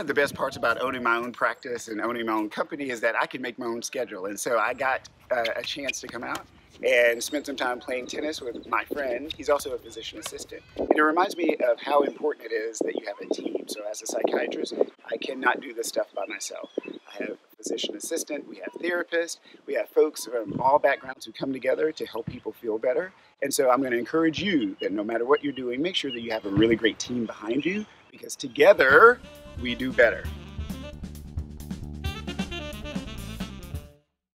of the best parts about owning my own practice and owning my own company is that I can make my own schedule. And so I got uh, a chance to come out and spend some time playing tennis with my friend. He's also a physician assistant. And it reminds me of how important it is that you have a team. So as a psychiatrist, I cannot do this stuff by myself. I have a physician assistant, we have therapists, we have folks from all backgrounds who come together to help people feel better. And so I'm going to encourage you that no matter what you're doing, make sure that you have a really great team behind you because together we do better.